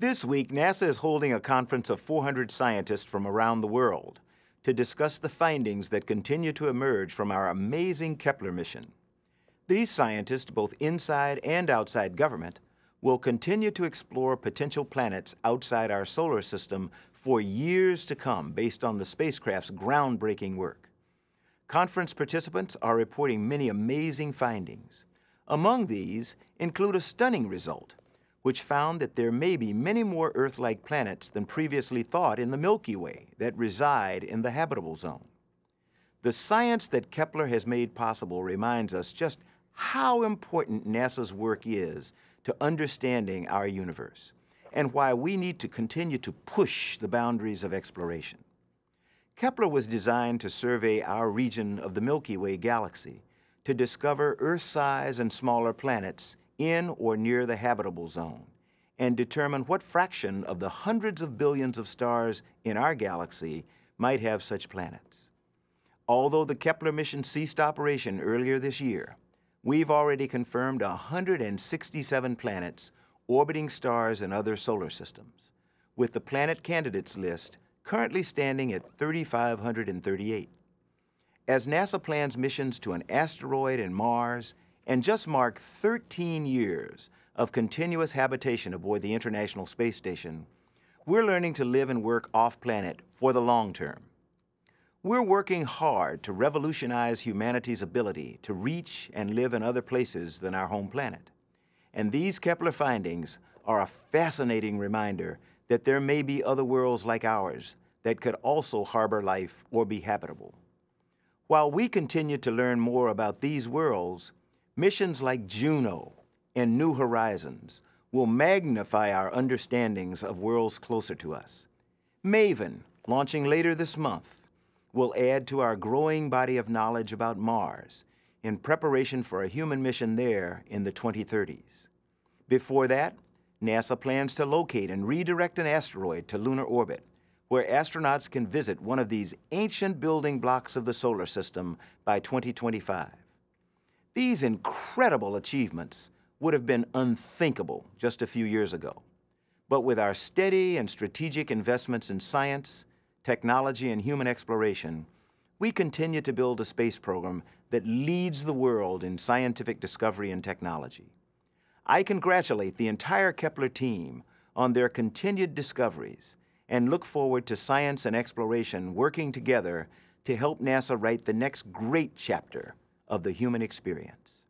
This week, NASA is holding a conference of 400 scientists from around the world to discuss the findings that continue to emerge from our amazing Kepler mission. These scientists, both inside and outside government, will continue to explore potential planets outside our solar system for years to come based on the spacecraft's groundbreaking work. Conference participants are reporting many amazing findings. Among these include a stunning result, which found that there may be many more Earth-like planets than previously thought in the Milky Way that reside in the habitable zone. The science that Kepler has made possible reminds us just how important NASA's work is to understanding our universe and why we need to continue to push the boundaries of exploration. Kepler was designed to survey our region of the Milky Way galaxy to discover Earth-size and smaller planets in or near the habitable zone and determine what fraction of the hundreds of billions of stars in our galaxy might have such planets. Although the Kepler mission ceased operation earlier this year, we've already confirmed 167 planets orbiting stars in other solar systems, with the planet candidates list currently standing at 3,538. As NASA plans missions to an asteroid and Mars and just mark 13 years of continuous habitation aboard the International Space Station, we're learning to live and work off-planet for the long term. We're working hard to revolutionize humanity's ability to reach and live in other places than our home planet. And these Kepler findings are a fascinating reminder that there may be other worlds like ours that could also harbor life or be habitable. While we continue to learn more about these worlds, missions like Juno and New Horizons will magnify our understandings of worlds closer to us. MAVEN, launching later this month, will add to our growing body of knowledge about Mars in preparation for a human mission there in the 2030s. Before that, NASA plans to locate and redirect an asteroid to lunar orbit, where astronauts can visit one of these ancient building blocks of the solar system by 2025. These incredible achievements would have been unthinkable just a few years ago. But with our steady and strategic investments in science, technology, and human exploration, we continue to build a space program that leads the world in scientific discovery and technology. I congratulate the entire Kepler team on their continued discoveries and look forward to science and exploration working together to help NASA write the next great chapter of the human experience.